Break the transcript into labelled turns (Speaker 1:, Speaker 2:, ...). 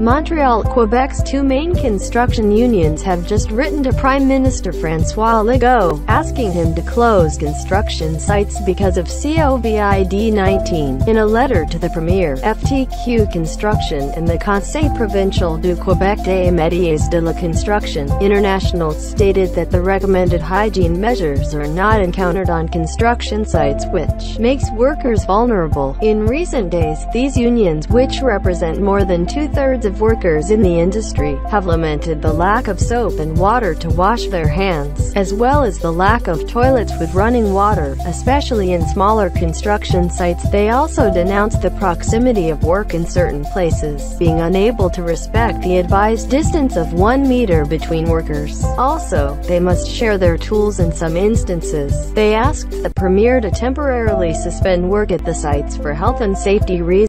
Speaker 1: Montreal, Quebec's two main construction unions have just written to Prime Minister François Legault, asking him to close construction sites because of COVID-19. In a letter to the Premier, FTQ Construction and the Conseil Provincial du Québec des Métiers de la Construction International stated that the recommended hygiene measures are not encountered on construction sites which makes workers vulnerable. In recent days, these unions, which represent more than two-thirds of workers in the industry, have lamented the lack of soap and water to wash their hands, as well as the lack of toilets with running water, especially in smaller construction sites. They also denounced the proximity of work in certain places, being unable to respect the advised distance of one meter between workers. Also, they must share their tools in some instances. They asked the Premier to temporarily suspend work at the sites for health and safety reasons.